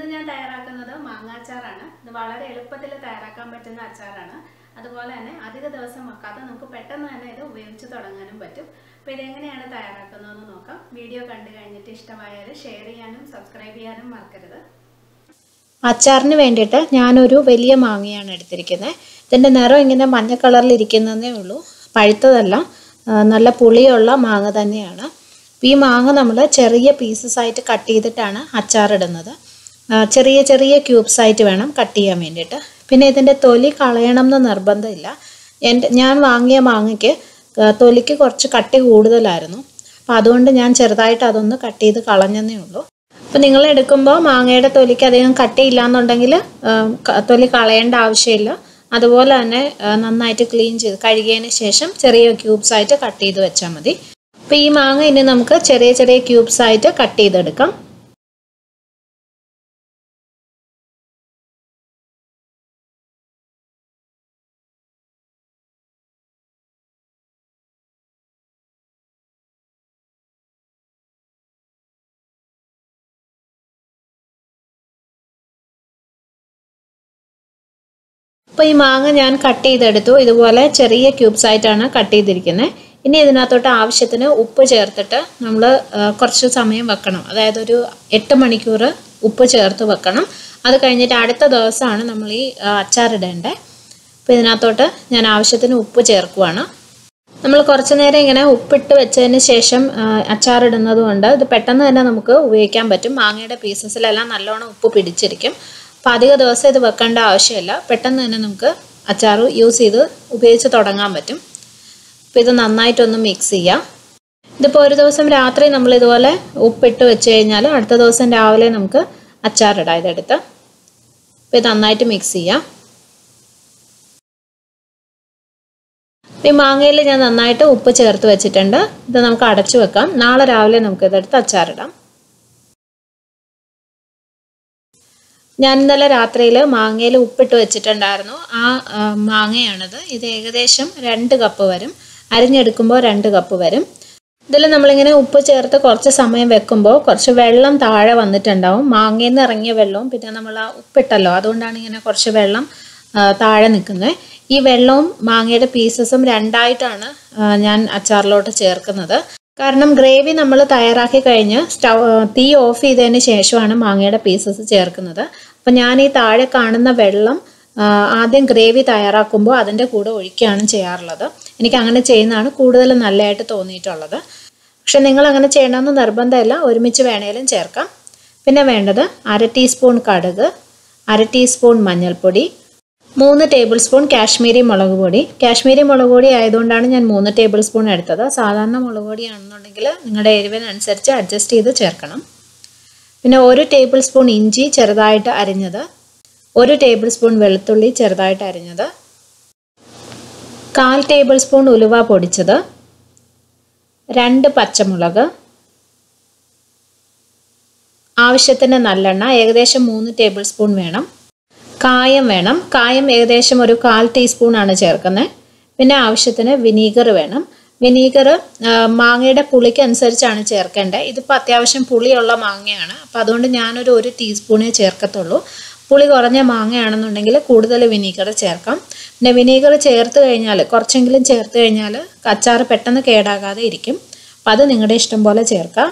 ഇന്ന് ഞാൻ തയ്യാറാക്കുന്നത് മാങ്ങാച്ചാറാണ്. ഇത് വളരെ എളുപ്പത്തിൽ തയ്യാറാക്കാൻ പറ്റുന്ന അച്ചാറാണ്. അതുപോലെ തന്നെ അധിക ദിവസം വെക്കാതെ നമുക്ക് പെട്ടെന്ന് തന്നെ ഇത് ഉപയോഗിച്ച് തുടങ്ങാനും പറ്റും. അപ്പോൾ ഇതെങ്ങനെയാണ് തയ്യാറാക്കുന്നതെന്ന് നോക്കാം. വീഡിയോ കണ്ടു കഴിഞ്ഞിട്ട് ഇഷ്ടമായാൽ ഷെയർ ചെയ്യാനും സബ്സ്ക്രൈബ് ചെയ്യാനും മറക്കരുത്. അച്ചാറിന് വേണ്ടിയിട്ട് ഞാനൊരു വലിയ മാങ്ങയാണ് എടുത്തിരിക്കുന്നത്. ഇതിന്റെ നിറം ഇങ്ങനെ മഞ്ഞ കളറിൽ ഇരിക്കുന്നതേ ഉള്ളൂ. പഴുത്തതല്ല. നല്ല പുളിയുള്ള മാങ്ങ തന്നെയാണ്. ഈ മാങ്ങ നമ്മൾ ചെറിയ പീസസ് ആയിട്ട് കട്ട് ചെയ്തിട്ടാണ് അച്ചാറിടുന്നത്. ചെറിയ ചെറിയ ക്യൂബ്സ് ആയിട്ട് വേണം കട്ട് ചെയ്യാൻ വേണ്ടിയിട്ട്. പിന്നെ ഇതിന്റെ തൊലി കളയണം എന്ന് നിർബന്ധമില്ല. എന്റെ ഞാൻ വാങ്ങിയ മാങ്ങയ്ക്ക് തൊലിക്ക് കുറച്ച് കട്ടി കൂടുതലായിരുന്നു. അപ്പോൾ അതുകൊണ്ട് ഞാൻ ചെറുതായിട്ട് അതൊന്ന് കട്ട് ചെയ്ത് കളഞ്ഞെന്നേ ഉള്ളൂ. അപ്പോൾ നിങ്ങൾ എടുക്കുമ്പോൾ മാങ്ങയുടെ തൊലിക്ക് അധികം കട്ടിയില്ല എന്നുണ്ടെങ്കിൽ തൊലി കളയേണ്ട ആവശ്യമില്ല. അതുപോലെ തന്നെ നന്നായിട്ട് ക്ലീൻ ചെയ്ത് കഴുകിയതിന് ശേഷം ചെറിയ ക്യൂബ്സ് ആയിട്ട് കട്ട് ചെയ്ത് വെച്ചാൽ മതി. അപ്പോൾ ഈ മാങ്ങ ഇനി നമുക്ക് ചെറിയ ചെറിയ ക്യൂബ്സ് ആയിട്ട് കട്ട് ചെയ്തെടുക്കാം. അപ്പോൾ ഈ മാങ്ങ ഞാൻ കട്ട് ചെയ്തെടുത്തു. ഇതുപോലെ ചെറിയ ക്യൂബ്സ് ആയിട്ടാണ് കട്ട് ചെയ്തിരിക്കുന്നത് ഇനി ഇതിനകത്തോട്ട് ആവശ്യത്തിന് ഉപ്പ് ചേർത്തിട്ട് നമ്മൾ കുറച്ച് സമയം വെക്കണം. അതായത് ഒരു എട്ട് മണിക്കൂർ ഉപ്പ് ചേർത്ത് വെക്കണം. അത് കഴിഞ്ഞിട്ട് അടുത്ത ദിവസമാണ് നമ്മൾ ഈ അച്ചാറിടേണ്ടത് അപ്പോൾ ഇതിനകത്തോട്ട് ഞാൻ ആവശ്യത്തിന് ഉപ്പ് ചേർക്കുവാണ്. നമ്മൾ കുറച്ച് നേരം ഇങ്ങനെ ഉപ്പിട്ട് വെച്ചതിന് ശേഷം അച്ചാറിടുന്നത് കൊണ്ട് ഇത് പെട്ടെന്ന് തന്നെ നമുക്ക് ഉപയോഗിക്കാൻ പറ്റും. മാങ്ങയുടെ പീസസിലെല്ലാം നല്ലോണം ഉപ്പ് പിടിച്ചിരിക്കും. അപ്പോൾ അധിക ദിവസം ഇത് വെക്കേണ്ട ആവശ്യമില്ല. പെട്ടെന്ന് തന്നെ നമുക്ക് അച്ചാർ യൂസ് ചെയ്ത് ഉപയോഗിച്ച് തുടങ്ങാൻ പറ്റും. അപ്പോൾ ഇത് നന്നായിട്ടൊന്ന് മിക്സ് ചെയ്യാം. ഇതിപ്പോൾ ഒരു ദിവസം രാത്രി നമ്മൾ ഇതുപോലെ ഉപ്പിട്ട് വെച്ച് കഴിഞ്ഞാൽ അടുത്ത ദിവസം രാവിലെ നമുക്ക് അച്ചാറിടാം ഇതെടുത്ത്. അപ്പോൾ ഇത് നന്നായിട്ട് മിക്സ് ചെയ്യാം. ഈ മാങ്ങയിൽ ഞാൻ നന്നായിട്ട് ഉപ്പ് ചേർത്ത് വെച്ചിട്ടുണ്ട്. ഇത് നമുക്ക് അടച്ചു വെക്കാം. നാളെ രാവിലെ നമുക്ക് ഇതെടുത്ത് അച്ചാറിടാം ഞാൻ ഇന്നലെ രാത്രിയിൽ മാങ്ങയിൽ ഉപ്പിട്ട് വെച്ചിട്ടുണ്ടായിരുന്നു. ആ മാങ്ങയാണത്. ഇത് ഏകദേശം രണ്ട് കപ്പ് വരും. അരിഞ്ഞെടുക്കുമ്പോൾ രണ്ട് കപ്പ് വരും. ഇതിൽ നമ്മളിങ്ങനെ ഉപ്പ് ചേർത്ത് കുറച്ച് സമയം വെക്കുമ്പോൾ കുറച്ച് വെള്ളം താഴെ വന്നിട്ടുണ്ടാവും. മാങ്ങയിൽ നിന്ന് ഇറങ്ങിയ വെള്ളവും പിന്നെ നമ്മൾ ആ ഉപ്പിട്ടല്ലോ. അതുകൊണ്ടാണ് ഇങ്ങനെ കുറച്ച് വെള്ളം താഴെ നിൽക്കുന്നത് ഈ വെള്ളവും മാങ്ങയുടെ പീസസും രണ്ടായിട്ടാണ് ഞാൻ അച്ചാറിലോട്ട് ചേർക്കുന്നത്. കാരണം ഗ്രേവി നമ്മൾ തയ്യാറാക്കി കഴിഞ്ഞ് സ്റ്റൗ തീ ഓഫ് ചെയ്തതിന് ശേഷമാണ് മാങ്ങയുടെ പീസസ് ചേർക്കുന്നത്. അപ്പം ഞാൻ ഈ താഴെ കാണുന്ന വെള്ളം ആദ്യം ഗ്രേവി തയ്യാറാക്കുമ്പോൾ അതിന്റെ കൂടെ ഒഴിക്കുകയാണ് ചെയ്യാറുള്ളത്. എനിക്ക് അങ്ങനെ ചെയ്യുന്നതാണ് കൂടുതൽ നല്ലതായിട്ട് തോന്നിയിട്ടുള്ളത്. പക്ഷെ നിങ്ങൾ അങ്ങനെ ചെയ്യണമെന്ന് നിർബന്ധമില്ല. ഒരുമിച്ച് വേണേലും ചേർക്കാം. പിന്നെ വേണ്ടത് അര ടീസ്പൂൺ കടുക് അര ടീസ്പൂൺ മഞ്ഞൾപ്പൊടി മൂന്ന് ടേബിൾ സ്പൂൺ കാശ്മീരി മുളക് പൊടി. കാശ്മീരി മുളക് പൊടി ആയതുകൊണ്ടാണ് ഞാൻ മൂന്ന് ടേബിൾ സ്പൂൺ എടുത്തത്. സാധാരണ മുളക് പൊടിയാണെന്നുണ്ടെങ്കിൽ നിങ്ങളുടെ എരിവിനനുസരിച്ച് അഡ്ജസ്റ്റ് ചെയ്ത് ചേർക്കണം. പിന്നെ ഒരു ടേബിൾ സ്പൂൺ ഇഞ്ചി ചെറുതായിട്ട് അരിഞ്ഞത്. ഒരു ടേബിൾ സ്പൂൺ വെളുത്തുള്ളി ചെറുതായിട്ട് അരിഞ്ഞത്. കാൽ ടേബിൾ സ്പൂൺ ഉലുവ പൊടിച്ചത്. രണ്ട് പച്ചമുളക്. ആവശ്യത്തിന് നല്ലെണ്ണ ഏകദേശം മൂന്ന് ടേബിൾ സ്പൂൺ വേണം. കായം വേണം. കായം ഏകദേശം ഒരു കാൽ ടീസ്പൂണാണ് ചേർക്കുന്നത് പിന്നെ ആവശ്യത്തിന് വിനീഗർ വേണം. വിനീഗർ മാങ്ങയുടെ പുളിക്ക് അനുസരിച്ചാണ് ചേർക്കേണ്ടത്. ഇതിപ്പോൾ അത്യാവശ്യം പുളിയുള്ള മാങ്ങയാണ്. അപ്പോൾ അതുകൊണ്ട് ഞാനൊരു ഒരു ടീസ്പൂണേ ചേർക്കത്തുള്ളൂ. പുളി കുറഞ്ഞ മാങ്ങയാണെന്നുണ്ടെങ്കിൽ കൂടുതൽ വിനീഗർ ചേർക്കാം. പിന്നെ വിനീഗർ ചേർത്ത് കഴിഞ്ഞാൽ കുറച്ചെങ്കിലും ചേർത്ത് കഴിഞ്ഞാൽ അച്ചാർ പെട്ടെന്ന് കേടാകാതെ ഇരിക്കും. അപ്പോൾ അത് നിങ്ങളുടെ ഇഷ്ടം പോലെ ചേർക്കാം.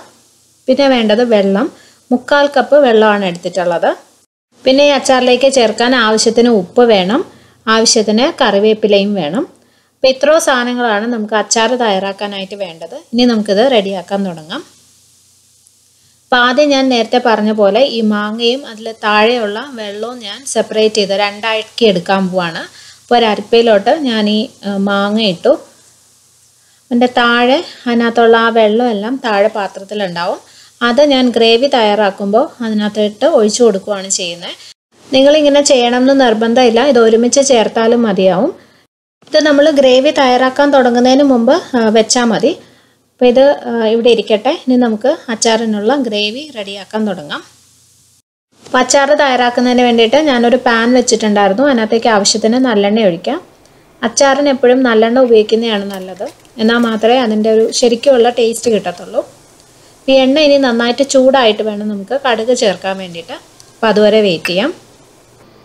പിന്നെ വേണ്ടത് വെള്ളം. മുക്കാൽ കപ്പ് വെള്ളമാണ് എടുത്തിട്ടുള്ളത്. പിന്നെ ഈ അച്ചാറിലേക്ക് ചേർക്കാൻ ആവശ്യത്തിന് ഉപ്പ് വേണം. ആവശ്യത്തിന് കറിവേപ്പിലയും വേണം. അപ്പോൾ ഇത്രയോ സാധനങ്ങളാണ് നമുക്ക് അച്ചാർ തയ്യാറാക്കാനായിട്ട് വേണ്ടത്. ഇനി നമുക്കിത് റെഡിയാക്കാൻ തുടങ്ങാം. അപ്പോൾ ആദ്യം ഞാൻ നേരത്തെ പറഞ്ഞ പോലെ ഈ മാങ്ങയും അതിൽ താഴെയുള്ള വെള്ളവും ഞാൻ സെപ്പറേറ്റ് ചെയ്ത് രണ്ടാക്കി എടുക്കാൻ പോവാണ്. അപ്പോൾ ഒരു ഞാൻ ഈ മാങ്ങ ഇട്ടു. അതിന്റെ താഴെ അതിനകത്തുള്ള ആ വെള്ളമെല്ലാം താഴെ പാത്രത്തിലുണ്ടാവും. അത് ഞാൻ ഗ്രേവി തയ്യാറാക്കുമ്പോൾ അതിനകത്തിട്ട് ഒഴിച്ചു കൊടുക്കുകയാണ് ചെയ്യുന്നത്. നിങ്ങളിങ്ങനെ ചെയ്യണം എന്ന് നിർബന്ധമില്ല. ഇത് ഒരുമിച്ച് ചേർത്താലും മതിയാവും. ഇത് നമ്മൾ ഗ്രേവി തയ്യാറാക്കാൻ തുടങ്ങുന്നതിന് മുമ്പ് വെച്ചാൽ മതി. അപ്പോൾ ഇത് ഇവിടെ ഇരിക്കട്ടെ. ഇനി നമുക്ക് അച്ചാറിനുള്ള ഗ്രേവി റെഡിയാക്കാൻ തുടങ്ങാം. അപ്പോൾ അച്ചാർ തയ്യാറാക്കുന്നതിന് വേണ്ടിയിട്ട് ഞാനൊരു പാൻ വെച്ചിട്ടുണ്ടായിരുന്നു. അതിനകത്തേക്ക് ആവശ്യത്തിന് നല്ലെണ്ണ ഒഴിക്കാം. അച്ചാറിന് എപ്പോഴും നല്ലെണ്ണ ഉപയോഗിക്കുന്നതാണ് നല്ലത്. എന്നാൽ മാത്രമേ അതിന്റെ ഒരു ശരിക്കുമുള്ള ടേസ്റ്റ് കിട്ടത്തുള്ളൂ. ഈ എണ്ണ ഇനി നന്നായിട്ട് ചൂടായിട്ട് വേണം നമുക്ക് കടുക് ചേർക്കാൻ വേണ്ടിയിട്ട്. അപ്പോൾ അതുവരെ വെയിറ്റ് ചെയ്യാം.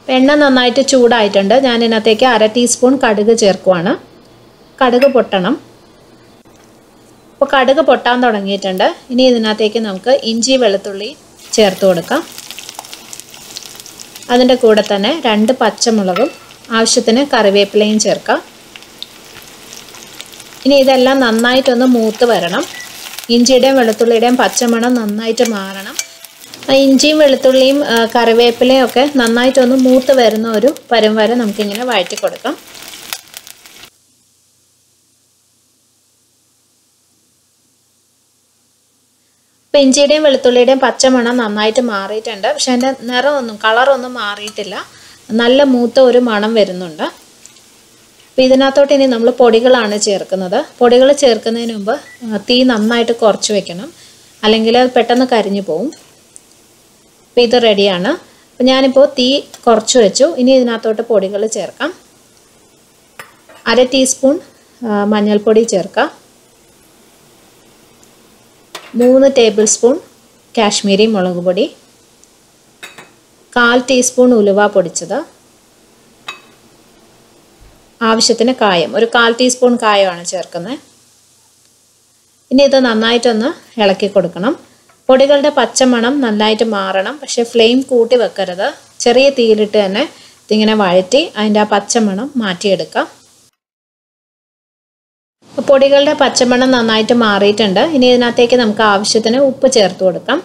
എണ്ണ നന്നായിട്ട് ചൂടായിട്ടുണ്ട്. ഞാൻ ഇതിനകത്തേക്ക് അര ടീസ്പൂൺ കടുക് ചേർക്കുവാണ്. കടുക് പൊട്ടണം. അപ്പോൾ കടുക് പൊട്ടാൻ തുടങ്ങിയിട്ടുണ്ട്. ഇനി ഇതിനകത്തേക്ക് നമുക്ക് ഇഞ്ചി വെളുത്തുള്ളി ചേർത്ത് കൊടുക്കാം. അതിന്റെ കൂടെ തന്നെ രണ്ട് പച്ചമുളകും ആവശ്യത്തിന് കറിവേപ്പിലയും ചേർക്കാം. ഇനി ഇതെല്ലാം നന്നായിട്ടൊന്ന് മൂത്ത് വരണം. ഇഞ്ചിയുടെയും വെളുത്തുള്ളിയുടെയും പച്ചമണം നന്നായിട്ട് മാറണം. ഇഞ്ചിയും വെളുത്തുള്ളിയും കറിവേപ്പിലയും ഒക്കെ നന്നായിട്ടൊന്ന് മൂത്ത് വരുന്ന ഒരു പരം വരെ നമുക്കിങ്ങനെ വഴറ്റി കൊടുക്കാം. ഇപ്പം ഇഞ്ചിയുടെയും വെളുത്തുള്ളിയുടെയും പച്ചമണം നന്നായിട്ട് മാറിയിട്ടുണ്ട്. പക്ഷെ അതിന്റെ നിറമൊന്നും കളറൊന്നും മാറിയിട്ടില്ല. നല്ല മൂത്ത ഒരു മണം വരുന്നുണ്ട്. അപ്പോൾ ഇതിനകത്തോട്ട് ഇനി നമ്മൾ പൊടികളാണ് ചേർക്കുന്നത്. പൊടികൾ ചേർക്കുന്നതിന് മുമ്പ് തീ നന്നായിട്ട് കുറച്ച് വെക്കണം. അല്ലെങ്കിൽ അത് പെട്ടെന്ന് കരിഞ്ഞു പോവും. അപ്പോൾ ഇത് റെഡിയാണ് അപ്പോൾ ഞാനിപ്പോൾ തീ കുറച്ച് വെച്ചു. ഇനി ഇതിനകത്തോട്ട് പൊടികൾ ചേർക്കാം. അര ടീസ്പൂൺ മഞ്ഞൾപ്പൊടി ചേർക്കാം. മൂന്ന് ടേബിൾ സ്പൂൺ കാശ്മീരി മുളക് പൊടി. കാൽ ടീസ്പൂൺ ഉലുവ പൊടിച്ചത്. ആവശ്യത്തിന് കായം. ഒരു കാൽ ടീസ്പൂൺ കായമാണ് ചേർക്കുന്നത്. ഇനി ഇത് നന്നായിട്ടൊന്ന് ഇളക്കി കൊടുക്കണം. പൊടികളുടെ പച്ചമണം നന്നായിട്ട് മാറണം. പക്ഷേ ഫ്ലെയിം കൂട്ടി വെക്കരുത്. ചെറിയ തീയിലിട്ട് തന്നെ ഇതിങ്ങനെ വഴറ്റി അതിന്റെ ആ പച്ചമണം മാറ്റിയെടുക്കാം. പൊടികളുടെ പച്ചമണം നന്നായിട്ട് മാറിയിട്ടുണ്ട്. ഇനി ഇതിനകത്തേക്ക് നമുക്ക് ആവശ്യത്തിന് ഉപ്പ് ചേർത്ത് കൊടുക്കാം.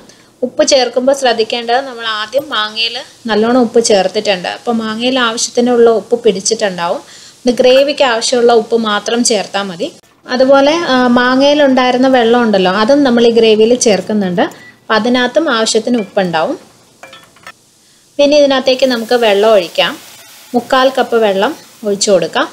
ഉപ്പ് ചേർക്കുമ്പോൾ ശ്രദ്ധിക്കേണ്ടത് നമ്മൾ ആദ്യം മാങ്ങയിൽ നല്ലോണം ഉപ്പ് ചേർത്തിട്ടുണ്ട്. അപ്പോൾ മാങ്ങയിൽ ആവശ്യത്തിനുള്ള ഉപ്പ് പിടിച്ചിട്ടുണ്ടാവും. ഇത് ഗ്രേവിക്ക് ആവശ്യമുള്ള ഉപ്പ് മാത്രം ചേർത്താൽ മതി. അതുപോലെ മാങ്ങയിലുണ്ടായിരുന്ന വെള്ളം ഉണ്ടല്ലോ അതും നമ്മൾ ഈ ഗ്രേവിയിൽ ചേർക്കുന്നുണ്ട്. അപ്പം അതിനകത്തും ആവശ്യത്തിന് ഉപ്പുണ്ടാവും. പിന്നെ ഇതിനകത്തേക്ക് നമുക്ക് വെള്ളം ഒഴിക്കാം. മുക്കാൽ കപ്പ് വെള്ളം ഒഴിച്ചു കൊടുക്കാം.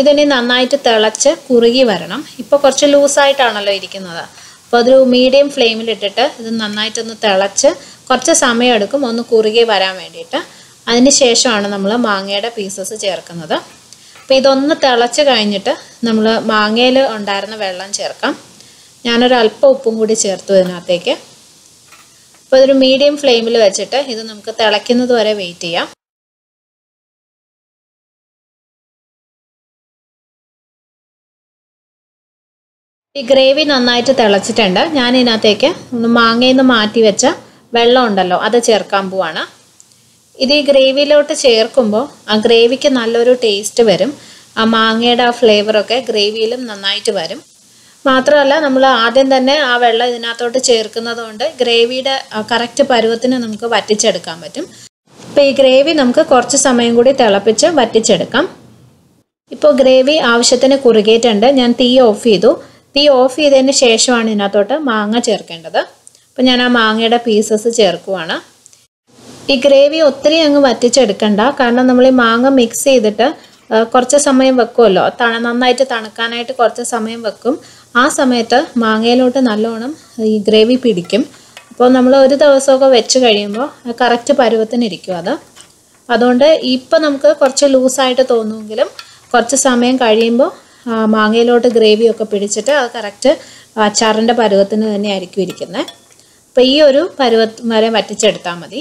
ഇതിനി നന്നായിട്ട് തിളച്ച് കുറുകി വരണം. ഇപ്പോൾ കുറച്ച് ലൂസായിട്ടാണല്ലോ ഇരിക്കുന്നത്. അപ്പോൾ അതൊരു മീഡിയം ഫ്ലെയിമിലിട്ടിട്ട് ഇത് നന്നായിട്ടൊന്ന് തിളച്ച് കുറച്ച് സമയം എടുക്കും ഒന്ന് കുറുകി വരാൻ വേണ്ടിയിട്ട്. അതിന് ശേഷമാണ് നമ്മൾ മാങ്ങയുടെ പീസസ് ചേർക്കുന്നത്. അപ്പോൾ ഇതൊന്ന് തിളച്ച് കഴിഞ്ഞിട്ട് നമ്മൾ മാങ്ങയിൽ ഉണ്ടായിരുന്ന വെള്ളം ചേർക്കാം. ഞാനൊരു അല്പം ഉപ്പും കൂടി ചേർത്തു ഇതിനകത്തേക്ക്. അപ്പോൾ ഇതൊരു മീഡിയം ഫ്ലെയിമിൽ വെച്ചിട്ട് ഇത് നമുക്ക് തിളയ്ക്കുന്നത് വരെ വെയിറ്റ് ചെയ്യാം. ഈ ഗ്രേവി നന്നായിട്ട് തിളച്ചിട്ടുണ്ട്. ഞാൻ ഇതിനകത്തേക്ക് ഒന്ന് മാങ്ങയിൽ നിന്ന് മാറ്റി വെച്ച വെള്ളം ഉണ്ടല്ലോ അത് ചേർക്കാൻ പോവാണ്. ഇത് ഈ ഗ്രേവിയിലോട്ട് ചേർക്കുമ്പോൾ ആ ഗ്രേവിക്ക് നല്ലൊരു ടേസ്റ്റ് വരും. ആ മാങ്ങയുടെ ആ ഫ്ലേവറൊക്കെ ഗ്രേവിയിലും നന്നായിട്ട് വരും. മാത്രമല്ല നമ്മൾ ആദ്യം തന്നെ ആ വെള്ളം ഇതിനകത്തോട്ട് ചേർക്കുന്നത് കൊണ്ട് ഗ്രേവിയുടെ കറക്റ്റ് പരുവത്തിന് നമുക്ക് വറ്റിച്ചെടുക്കാൻ പറ്റും. അപ്പോൾ ഈ ഗ്രേവി നമുക്ക് കുറച്ച് സമയം കൂടി തിളപ്പിച്ച് വറ്റിച്ചെടുക്കാം. ഇപ്പോൾ ഗ്രേവി ആവശ്യത്തിന് കുറുകിയിട്ടുണ്ട്. ഞാൻ തീ ഓഫ് ചെയ്തു. തീ ഓഫ് ചെയ്തതിന് ശേഷമാണ് ഇതിനകത്തോട്ട് മാങ്ങ ചേർക്കേണ്ടത്. അപ്പോൾ ഞാൻ ആ മാങ്ങയുടെ പീസസ് ചേർക്കുവാണ്. ഈ ഗ്രേവി ഒത്തിരി അങ്ങ് വറ്റിച്ചെടുക്കണ്ട. കാരണം നമ്മൾ ഈ മാങ്ങ മിക്സ് ചെയ്തിട്ട് കുറച്ച് സമയം വെക്കുമല്ലോ. തണ നന്നായിട്ട് തണുക്കാനായിട്ട് കുറച്ച് സമയം വെക്കും. ആ സമയത്ത് മാങ്ങയിലോട്ട് നല്ലോണം ഈ ഗ്രേവി പിടിക്കും. അപ്പോൾ നമ്മൾ ഒരു ദിവസമൊക്കെ വെച്ച് കഴിയുമ്പോൾ കറക്റ്റ് പരുവത്തിനിരിക്കും അത്. അതുകൊണ്ട് ഇപ്പം നമുക്ക് കുറച്ച് ലൂസായിട്ട് തോന്നുമെങ്കിലും കുറച്ച് സമയം കഴിയുമ്പോൾ മാങ്ങയിലോട്ട് ഗ്രേവിയൊക്കെ പിടിച്ചിട്ട് അത് കറക്റ്റ് അച്ചാറിന്റെ പരുവത്തിന് തന്നെ ആയിരിക്കും ഇരിക്കുന്നത്. അപ്പോൾ ഈ ഒരു പരുവത്ത് വരെ വറ്റിച്ചെടുത്താൽ മതി.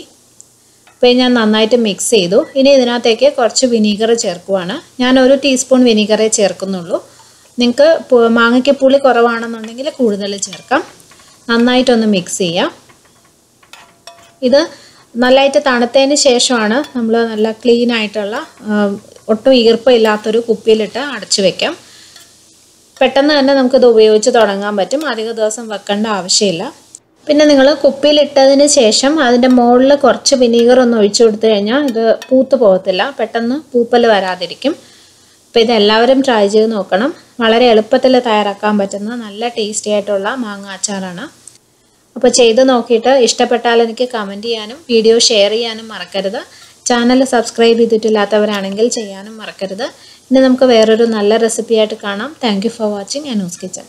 അപ്പോൾ ഞാൻ നന്നായിട്ട് മിക്സ് ചെയ്തു. ഇനി ഇതിനകത്തേക്ക് കുറച്ച് വിനീഗർ ചേർക്കുവാണ്. ഞാൻ ഒരു ടീസ്പൂൺ വിനീഗറേ ചേർക്കുന്നുള്ളൂ. നിങ്ങൾക്ക് മാങ്ങയ്ക്ക് പുളി കുറവാണെന്നുണ്ടെങ്കിൽ കൂടുതൽ ചേർക്കാം. നന്നായിട്ടൊന്ന് മിക്സ് ചെയ്യാം. ഇത് നല്ലതായിട്ട് തണുത്തതിന് ശേഷമാണ് നമ്മൾ നല്ല ക്ലീൻ ആയിട്ടുള്ള ഒട്ടും ഈർപ്പമില്ലാത്തൊരു കുപ്പിയിലിട്ട് അടച്ചു വെക്കാം. പെട്ടെന്ന് തന്നെ നമുക്കിത് ഉപയോഗിച്ച് തുടങ്ങാൻ പറ്റും. അധിക ദിവസം വെക്കേണ്ട ആവശ്യമില്ല. പിന്നെ നിങ്ങൾ കുപ്പിയിലിട്ടതിന് ശേഷം അതിന്റെ മുകളിൽ കുറച്ച് വിനീഗർ ഒന്ന് ഒഴിച്ചു കൊടുത്തു കഴിഞ്ഞാൽ ഇത് പൂത്ത് പോകത്തില്ല. പെട്ടെന്ന് പൂപ്പൽ വരാതിരിക്കും. അപ്പോൾ ഇതെല്ലാവരും ട്രൈ ചെയ്ത് നോക്കണം. വളരെ എളുപ്പത്തിൽ തയ്യാറാക്കാൻ പറ്റുന്ന നല്ല ടേസ്റ്റി ആയിട്ടുള്ള മാങ്ങ അച്ചാറാണ്. അപ്പോൾ ചെയ്ത് നോക്കിയിട്ട് ഇഷ്ടപ്പെട്ടാൽ എനിക്ക് കമന്റ് ചെയ്യാനും വീഡിയോ ഷെയർ ചെയ്യാനും മറക്കരുത്. ചാനൽ സബ്സ്ക്രൈബ് ചെയ്തിട്ടില്ലാത്തവരാണെങ്കിൽ ചെയ്യാനും മറക്കരുത്. ഇനി നമുക്ക് വേറൊരു നല്ല റെസിപ്പി ആയിട്ട് കാണാം. Thank for watching Anu's kitchen